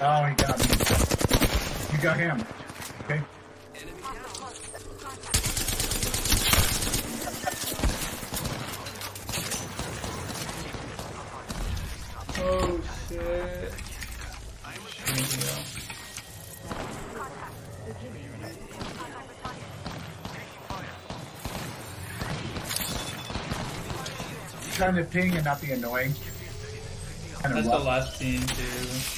Oh, he got me. You got him. Okay. Oh shit. Trying to ping and not be annoying. That's the last team too.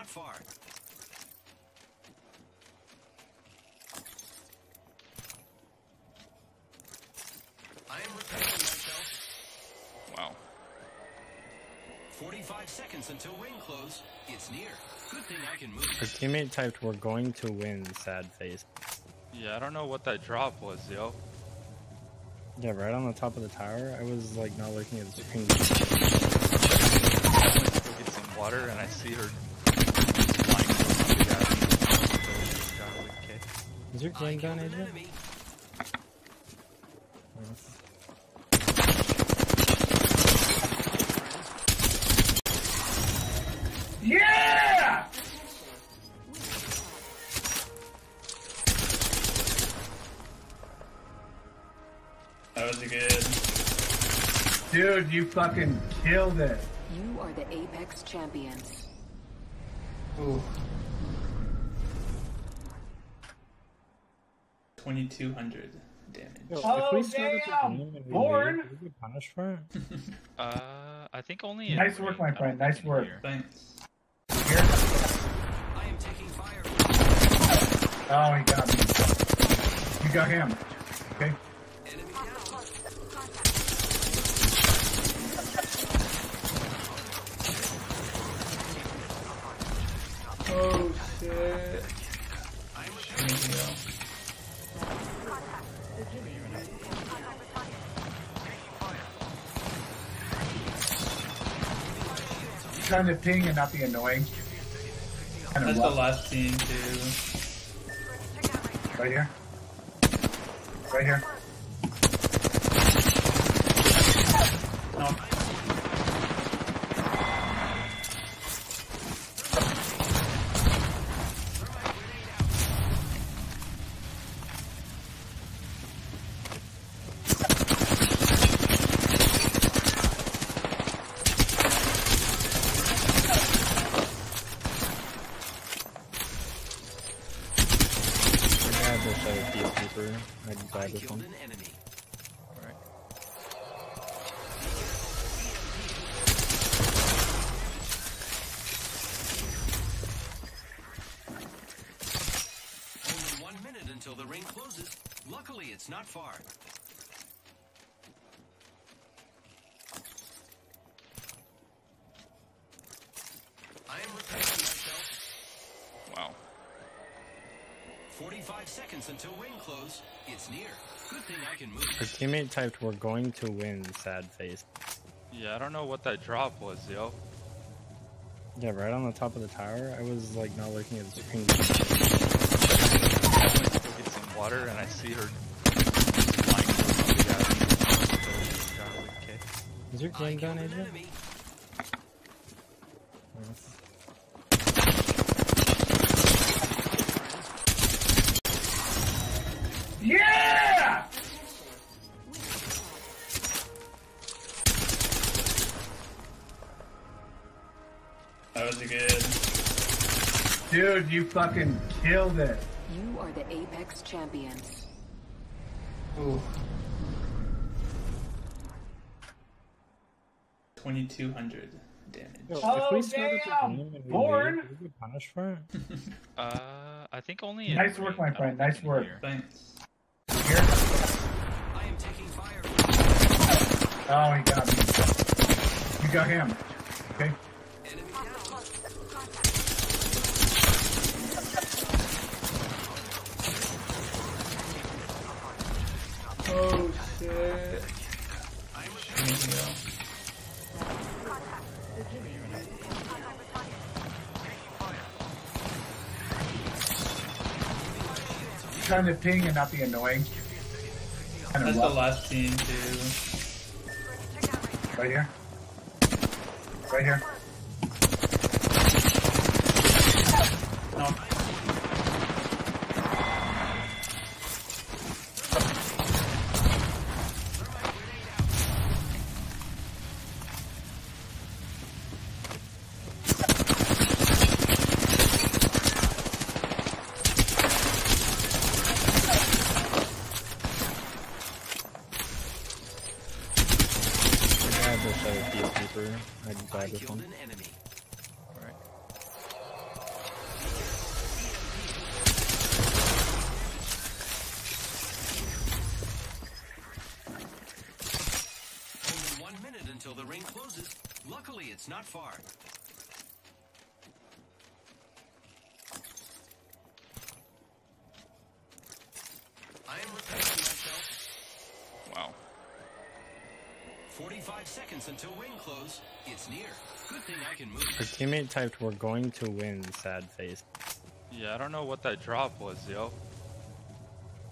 not far. I am repairing myself. Wow. 45 seconds until ring close. It's near. Good thing I can move. Our teammate typed, "We're going to win." Sad face. Yeah, I don't know what that drop was, yo. Yeah, right on the top of the tower. I was like not looking at the screen. I went to go get some water and I see her flying towards the guy. So, I was like, okay. Is your I game killed done, an Yeah! That was a good. Dude, you fucking killed it. You are the Apex champions. Ooh. 2200 damage. Yo, Oh, if we started the damn! game and we Born! lose, would punished for it? Uh, I think only Nice work, my friend, nice in work. here. Thanks. Here. I am taking fire. Oh, he got me. You got him. Okay. Trying to ping and not be annoying. Kind That's of the last team too. Right here. Right here. This peacekeeper. I I died with killed one. an enemy. Only one minute until the ring closes. Luckily, it's not far. I am repairing myself. Wow. 45 seconds until ring close. It's near. Good thing I can move. Our teammate typed, "We're going to win." Sad face. Yeah, I don't know what that drop was, yo. Yeah, right on the top of the tower. I was like not looking at the screen. I went to go get some water and I see her flying towards the guy. So, I was like, okay. Is your I game done, killed Dude, you fucking killed it. You are the Apex champions. Ooh. 2200 damage. Oh, if we damn! game and we Born! waited, would punished for it? Uh, I think only. Nice work, my friend, nice work. here. Thanks. Here. I am taking fire. Oh, he got me. You got him. Okay. Oh shit. Trying to ping and not be annoying. Kind That's the last team too. Right here. Right here. No. I had to show a peacekeeper. I I died with killed one. an enemy. Alright. Only one minute until the ring closes. Luckily, it's not far. I am repairing myself. Wow. 45 seconds until ring close. It's near. Good thing I can move. Her teammate typed, "We're going to win." Sad face. Yeah, I don't know what that drop was, yo.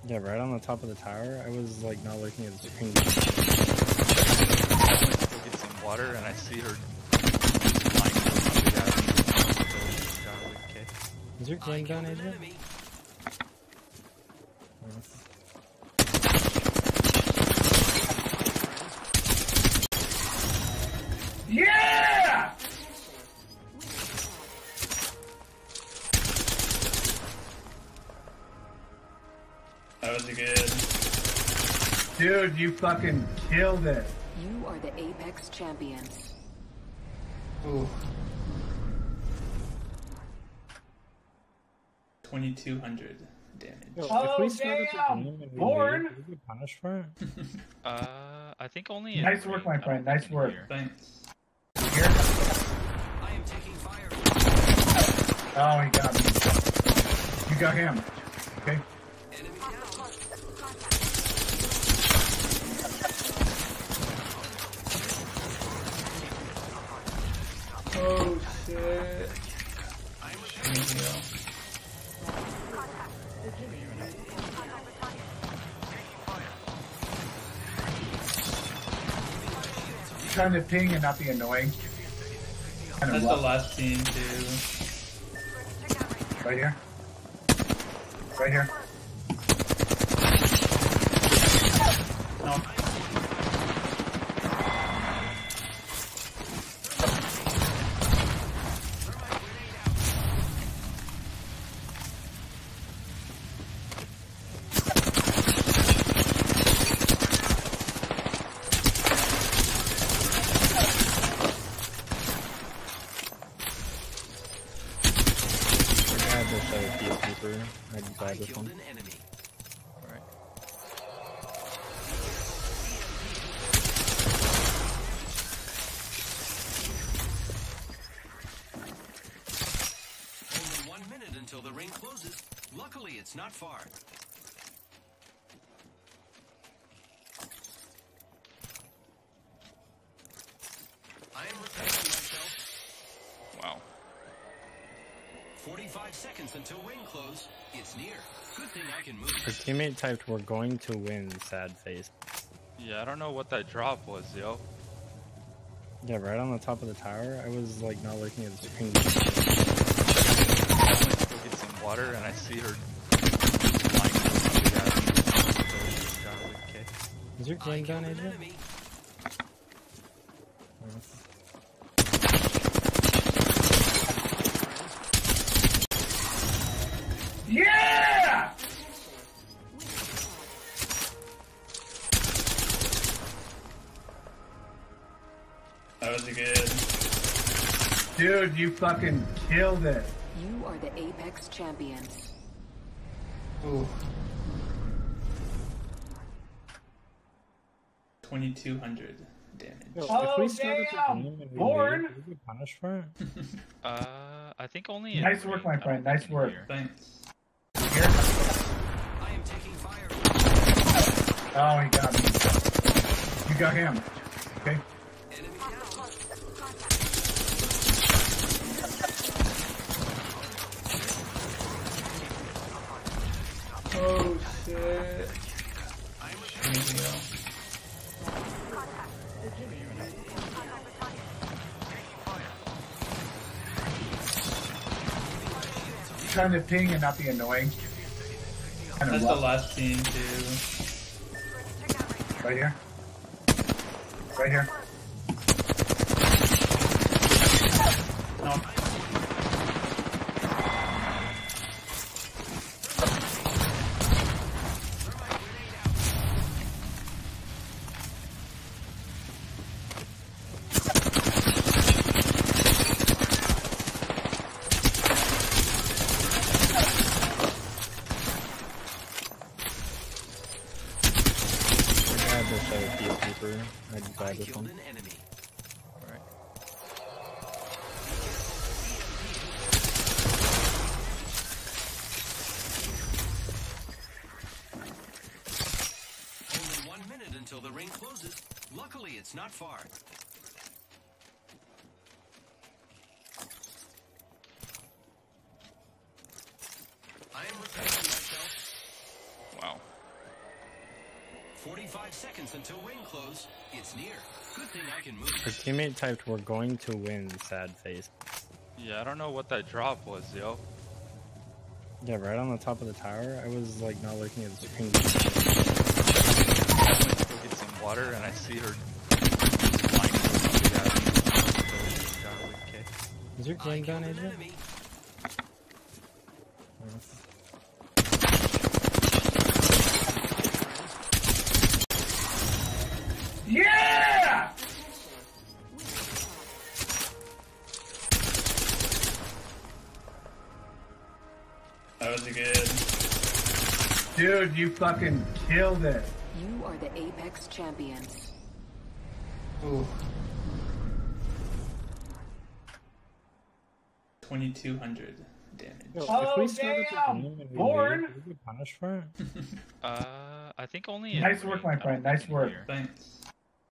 Yeah, right on the top of the tower. I was like not looking at the screen. I went to go get some water and I see her flying towards the guy. Okay. Is your I game killed done, Adrian? Yeah! That was good. Dude, you fucking killed it. You are the Apex Champions. Ooh. 2200 damage. Yo, Oh, if damn! the game and we Born! waited, would punished for it? Uh, I think only. Nice work, my friend, nice think work. here. Thanks. Here. I am taking fire. Oh, he got me. You got him. Okay. Oh shit. Trying to ping and not be annoying. Kind That's the last team too. Right here. Right here. No. I had to show a peacekeeper. I I died with killed one. an enemy. Alright. Only one minute until the ring closes. Luckily, it's not far. I am repairing myself. Wow. 45 seconds until ring close. It's near. Good thing I can move. Her teammate typed, "We're going to win." Sad face. Yeah, I don't know what that drop was, yo. Yeah, right on the top of the tower. I was like not looking at the screen. I went to go get some water and I see her flying towards the guy. Okay. Is your I game killed done, Adrian? Yeah! That was good. Dude, you fucking killed it. You are the Apex Champions. Ooh. 2200 damage. Yo, Oh, if we started damn! the game Born! lose, we punished for it? Uh, I think only. in Nice work, my friend, nice in work. here. Thanks. Here. I am taking fire. Oh, he got me. You got him. Okay. Trying to ping and not be annoying. Kind That's of the last team too. Right here. Right here. peu. Elle dit. 45 seconds until ring close. It's near. Good thing I can move. Her teammate typed, "We're going to win." Sad face. Yeah, I don't know what that drop was, yo. Yeah, right on the top of the tower. I was like not looking at the screen. I went to go get some water and I see her flying towards the guy. Okay. Is your I game killed done, an That was a good. Dude, you fucking killed it. You are the Apex Champions. Ooh. 2200 damage. Yo, Oh, if we started damn! the game Born! lose, we punished for it? Uh, I think only. Nice work, my friend, nice in work. here. Thanks.